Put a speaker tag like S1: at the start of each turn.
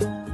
S1: you.